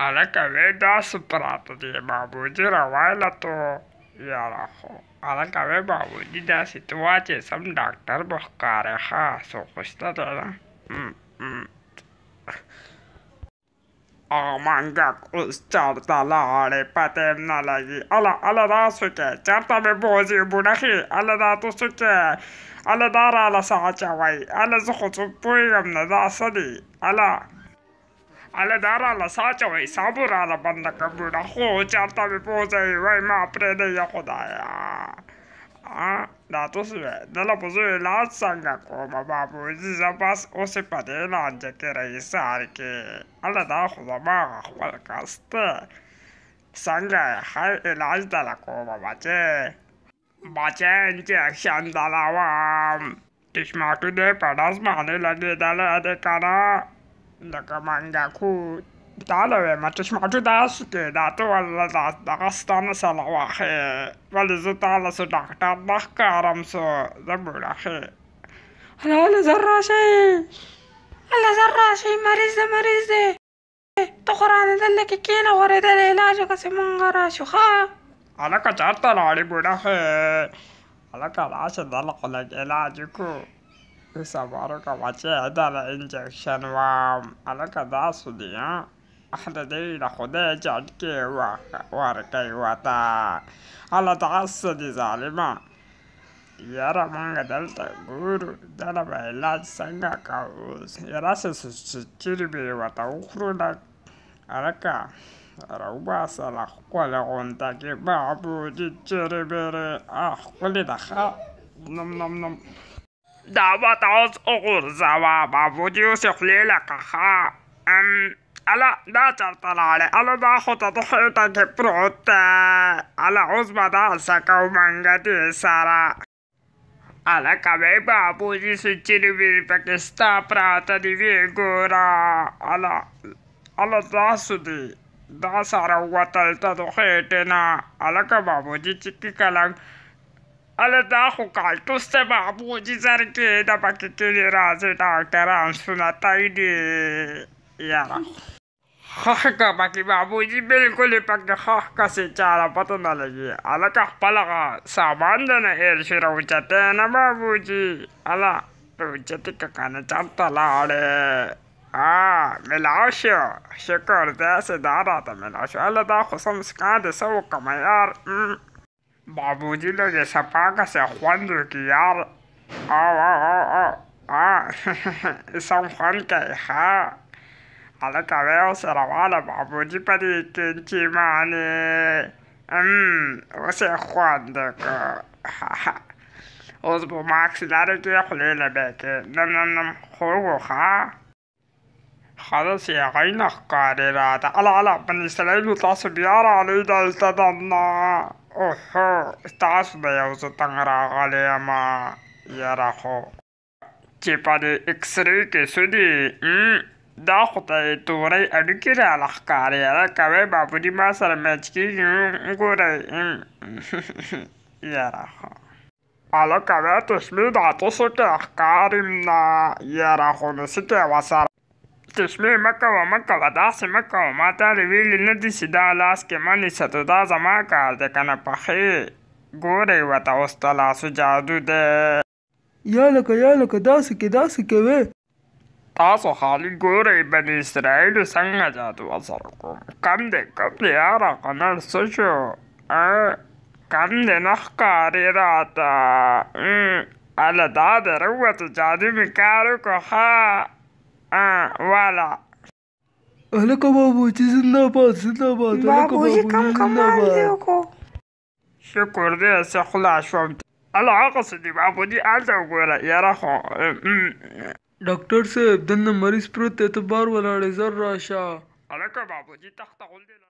هلکه وی داسې پراته دی تو یاره خو هلکه وی بابوجي داسې ته واچې سم ډاکټر به ښکارې ښه څوک خو دی نه هغه منګک اوس چېرته لاړې پته یې نه لګي اله اله دا څه چېرته مې بوځي بوډخې اله دا ته څه اله دا راله څه اچوئ اله زه خو څه پوهېږم نه دا څه دي اله ಅಲೆದಾರಲ್ಲ ಸಾಚವೈ ಸಾಬೂರಾಲ ಬಂದ ಕಬ್ಬಿಡ ಹೋ ಚಾರ್ತವೆ ಪೂಜೈ ವೈ ಮಾ ಪ್ರೇದಯ್ಯ ಖುದಾಯ ನಾತುಸುವೆ ನೆಲಪುಸುವೆ ಲಾಜ್ ಸಂಗ ಕೋಮ ಬಾಬು ಜಬಾಸ್ ಓಸಿ ಪದೇ ಲಾಂಜಕ್ಕೆ ರೈ ಸಾರಿಗೆ ಅಲ್ಲದ ಹುದಮ ಅಹ್ವಲ್ ಕಸ್ತ ಸಂಗ ಹೈ ಇಲಾಜ್ ದಲ ಕೋಮ ಬಾಚೆ ಬಾಚೆ ಇಂಚೆ ಅಕ್ಷನ್ ದಲವಾಂ ಟಿಶ್ಮಾಟು ದೇ ಪಡಾಸ್ ಮಾನೆ ಲಗೆ ದಲ ಅದೇ ಕಾನ څنګه یې ښه علاج دله کومه بچې بچې انجکشن دلوم چشماټو دې په ډز باندې لګېدلی دی که نه لکه منګکو دا له وایم چشماټو داسې کې دا ته والله دا دغه ستا نه سله واخې ولې زه تا له څه ډاکټر نه ښکارم څه زه بوډاخې هله هله زر راشئ هله زر راشئ مریض دی مریض دی ته خو رانه دلته کې کښېنه غورېدلی علاج وکړه مونږ راشو ښه هلکه چېرته لاړې وکړه بچې دله انجکشن وام هلکه داسې دي د دې د خدای جټکې ورکوي ورته هله داسې دي ظالمه یاره موږ دلته ګورو دله به علاج څنګه کوو یاره څه چیرې به یې ورته وخورو لږ هلکه راوباسه له ښکلې غونډه کې بابوجي چیرې بیرې ښکلې ده ښه نم نم نم دا اوس وغورځوه بابوجي اوس یې خولې لکه ښه اله دا لاړې اله دا خو ته د خېټه کې پروت دی اله اوس به داسې کوو منګه دې سره هلکه وی بابوجي څه چیرې ویرې پکې ستا پراته دي اله اله داسې دي دا اله دا خو کالتوس دی بابوجي سر کې د پکې کلي راځي ډاکټران سنتای دي یاره خخ کا پکې بابوجي بالکل پکې خخ کسې چاله پته نه لګي هلکه خپل هغه سامان دی نه هېر شي راوچتی نه بابوجي هله راوچتې که که نه چېرته لاړې ملاو شو شکر داسې دا راته ملاو شو هله دا خو سم سکان دی څه وکړم یار بابوجي لږې صفا کسې خوند وکړي یار أو أو أو سم خوند کوي ښه هلکه وی ورسره واله بابوجي په دې کینچې باندې اوس یې خوند وکړو اوس به ماکس لرې کې خولې له بیا کې نم نم نم خوږ و ښه ښه داسې هغوی نه ښکارې راته اله اله بني اسرایلو تاسو بیا رالئ دلته Ojo, estás beoso tan ragaleama yarajo. دا را میچ چشمې مه کوه مه کوه داسې مه کوه ما تا ویلي نه دي چې دا لاس کې مه نیسه ته دا زما کار دی که نه پخې ګورئ ورته اوس د لاسو جادو دی یا لکه یا لکه داسې کې داسې کوې تاسو خالي ګورئ بني اسرائیلو څنګه جادو ورسره کوم کم دی کم دی یاره کنړ څه شو کم دی نه ښکارې راته هله دا دی راووتو جادو مې کار وکړو ښه والا هلکه بابوجي زنده‌باد زنده‌باد بابوجي کم کمال دی وکړو شکر دی چې خلاص شوم الله هغسې دي بابوجي هلته وګوره یاره خو ډاکټر صاحب دننه مریض پروت دی ته بار ولاړې زر راشه هلکه بابوجي تخته غوندې